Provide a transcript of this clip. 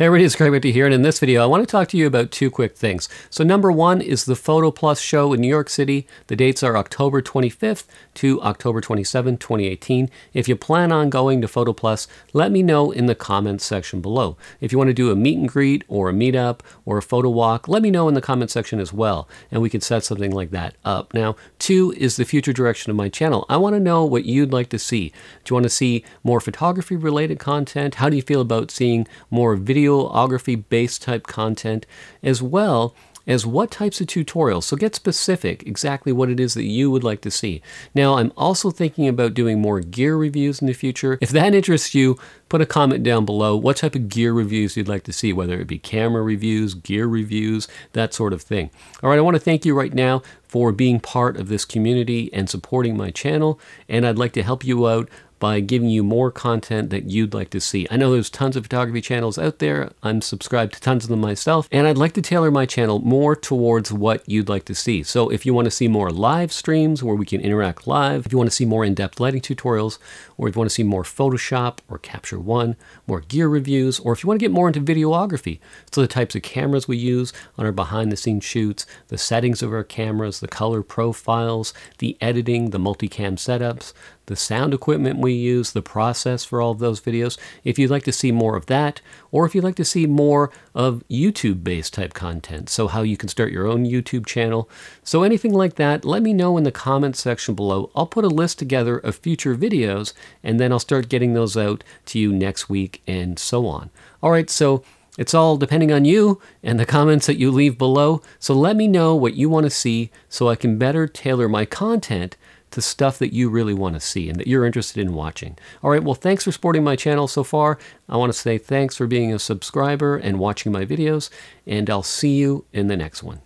Hey everybody, it's Craig Beckta here, and in this video I want to talk to you about two quick things. So number one is the Photo Plus show in New York City. The dates are October 25th to October 27, 2018. If you plan on going to Photo Plus, let me know in the comments section below. If you want to do a meet and greet or a meetup or a photo walk, let me know in the comment section as well, and we can set something like that up. Now, two is the future direction of my channel. I want to know what you'd like to see. Do you want to see more photography related content? How do you feel about seeing more video videography based type content as well as what types of tutorials. So get specific exactly what it is that you would like to see. Now, I'm also thinking about doing more gear reviews in the future. If that interests you, put a comment down below what type of gear reviews you'd like to see, whether it be camera reviews, gear reviews, that sort of thing. All right, I want to thank you right now for being part of this community and supporting my channel, and I'd like to help you out by giving you more content that you'd like to see. I know there's tons of photography channels out there. I'm subscribed to tons of them myself, and I'd like to tailor my channel more towards what you'd like to see. So if you want to see more live streams where we can interact live, if you want to see more in-depth lighting tutorials, or if you want to see more Photoshop or Capture One, more gear reviews, or if you want to get more into videography, so the types of cameras we use on our behind-the-scenes shoots, the settings of our cameras, the color profiles, the editing, the multicam setups, the sound equipment we use, the process for all of those videos. If you'd like to see more of that, or if you'd like to see more of YouTube-based type content, so how you can start your own YouTube channel. So anything like that, let me know in the comments section below. I'll put a list together of future videos, and then I'll start getting those out to you next week and so on. All right, so it's all depending on you and the comments that you leave below. So let me know what you want to see so I can better tailor my content to stuff that you really want to see and that you're interested in watching. All right, well, thanks for supporting my channel so far. I want to say thanks for being a subscriber and watching my videos, and I'll see you in the next one.